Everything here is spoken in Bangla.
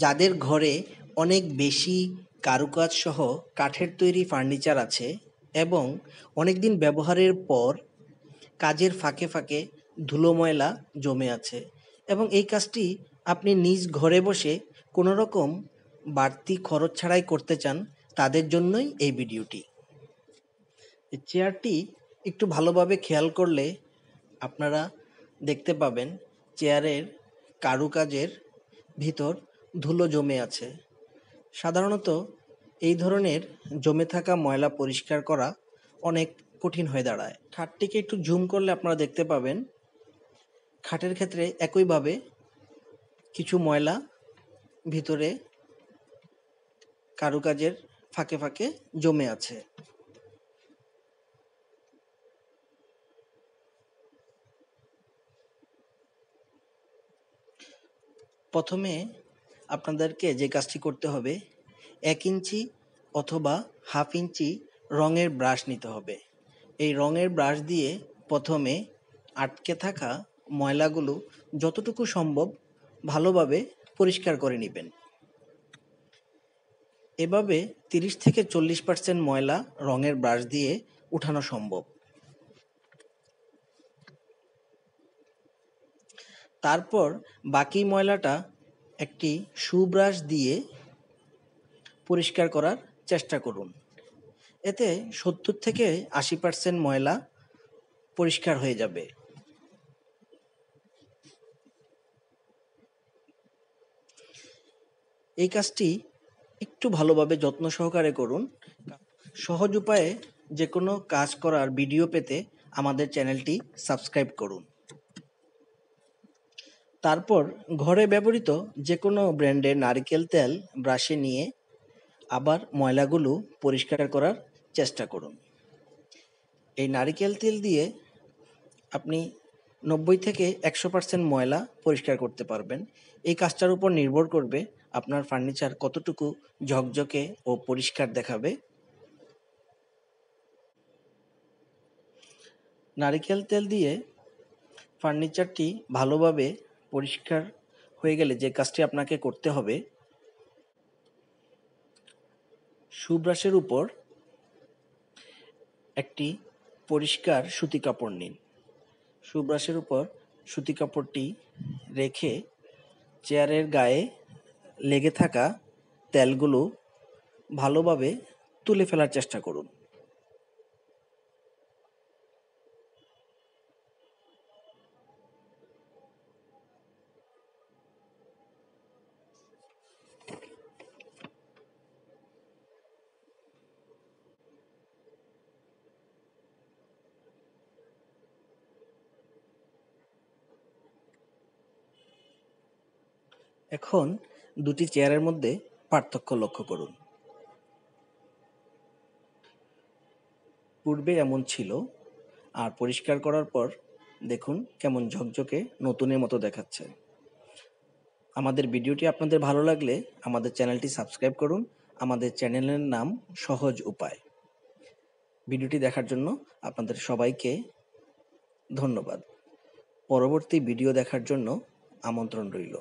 যাদের ঘরে অনেক বেশি কারুকাজ সহ কাঠের তৈরি ফার্নিচার আছে এবং অনেক দিন ব্যবহারের পর কাজের ফাঁকে ফাঁকে ধুলো ময়লা জমে আছে এবং এই কাজটি আপনি নিজ ঘরে বসে কোনো রকম বাড়তি খরচ ছাড়াই করতে চান, তাদের জন্যই এই ভিডিওটি। চেয়ারটি একটু ভালোভাবে খেয়াল করলে আপনারা দেখতে পাবেন, চেয়ারের কারুকাজের ভিতর ধুলো জমে আছে। সাধারণত এই ধরনের জমে থাকা ময়লা পরিষ্কার করা অনেক কঠিন হয়ে দাঁড়ায়। খাটটিকে একটু জুম করলে আপনারা দেখতে পাবেন, খাটের ক্ষেত্রে একইভাবে কিছু ময়লা ভিতরে কারুকাজের ফাঁকে ফাঁকে জমে আছে। প্রথমে আপনাদেরকে যে কাজটি করতে হবে, এক ইঞ্চি অথবা হাফ ইঞ্চি রঙের ব্রাশ নিতে হবে। এই রঙের ব্রাশ দিয়ে প্রথমে আটকে থাকা ময়লাগুলো যতটুকু সম্ভব ভালোভাবে পরিষ্কার করে নেবেন। এভাবে তিরিশ থেকে চল্লিশ পার্সেন্ট ময়লা রঙের ব্রাশ দিয়ে উঠানো সম্ভব। তারপর বাকি ময়লাটা একটি সুব্রাশ দিয়ে পরিষ্কার করার চেষ্টা করুন। এতে সত্তর থেকে আশি পার্সেন্ট ময়লা পরিষ্কার হয়ে যাবে। এই কাজটি একটু ভালোভাবে যত্ন সহকারে করুন। সহজ উপায়ে যে কোনো কাজ করার ভিডিও পেতে আমাদের চ্যানেলটি সাবস্ক্রাইব করুন। তারপর ঘরে ব্যবহৃত যে কোনো ব্র্যান্ডের নারকেল তেল ব্রাশে নিয়ে আবার ময়লাগুলো পরিষ্কার করার চেষ্টা করুন। এই নারিকেল তেল দিয়ে আপনি নব্বই থেকে একশো পার্সেন্ট ময়লা পরিষ্কার করতে পারবেন। এই কাজটার উপর নির্ভর করবে আপনার ফার্নিচার কতটুকু ঝকঝকে ও পরিষ্কার দেখাবে। নারিকেল তেল দিয়ে ফার্নিচারটি ভালোভাবে পরিষ্কার হয়ে গেলে যে কাজটি আপনাকে করতে হবে সুব্রাশের উপর একটি পরিষ্কার সুতি কাপড় নিন। সুব্রাশের উপর সুতি কাপড়টি রেখে চেয়ারের গায়ে লেগে থাকা তেলগুলো ভালোভাবে তুলে ফেলার চেষ্টা করুন। এখন দুটি চেয়ারের মধ্যে পার্থক্য লক্ষ্য করুন। পূর্বে এমন ছিল, আর পরিষ্কার করার পর দেখুন কেমন ঝকঝকে নতুনের মতো দেখাচ্ছে। আমাদের ভিডিওটি আপনাদের ভালো লাগলে আমাদের চ্যানেলটি সাবস্ক্রাইব করুন। আমাদের চ্যানেলের নাম সহজ উপায়। ভিডিওটি দেখার জন্য আপনাদের সবাইকে ধন্যবাদ। পরবর্তী ভিডিও দেখার জন্য আমন্ত্রণ রইল।